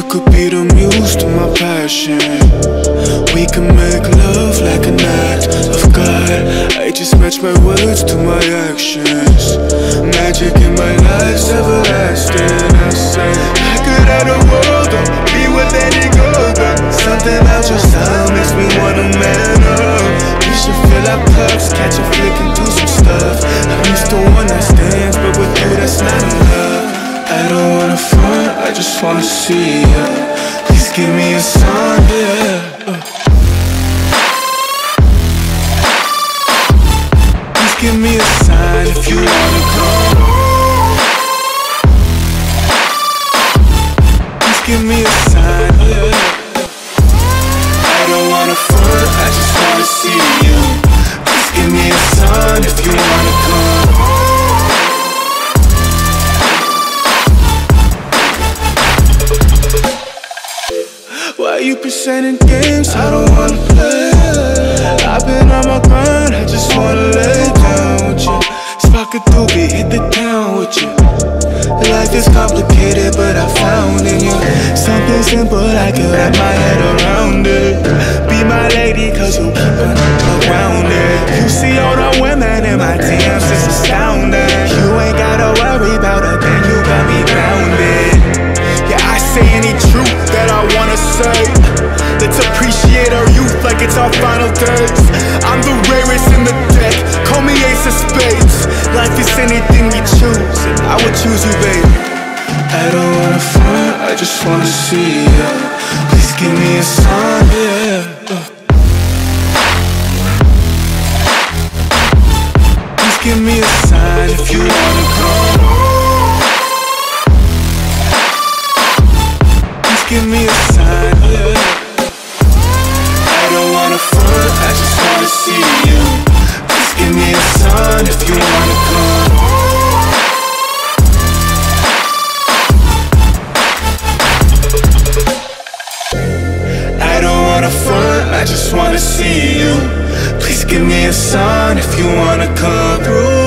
could be the muse to my passion. We can make love like an act of God. I just match my words to my actions. Magic in my life's everlasting. I say, I could have the world, or be with any girl, but something about your style makes me wanna man up. We should fill our cups, catch a flick and do some stuff. I'm used to one night stands, but with you that's not enough. I just wanna see ya. Please give me a sign, yeah. Please give me a sign if you wanna come. Please give me a sign, yeah. I don't wanna front, I just wanna see you. Please give me a sign if you Why you presenting games I don't wanna play? I've been on my grind, I just wanna lay down with you. Spark a doobie, hit the town with you. Life is complicated, but I found in you something simple I can wrap my head around it. Be my lady, cause you on around it. You see all the women in my DMs, it's astounding. You ain't gotta worry about a thing, you got me grounded. Yeah, I say any truth that I wanna say. It's our final days. I'm the rarest in the deck, call me ace of spades. Life is anything we choose, and I would choose you, baby. I don't wanna front, I just wanna see ya. Please give me a sign, yeah. Please give me a sign if you wanna come. Please give me a sign, yeah. I don't wanna front, I just wanna see you. Please give me a sign if you wanna come. I don't wanna front, I just wanna see you. Please give me a sign if you wanna come through.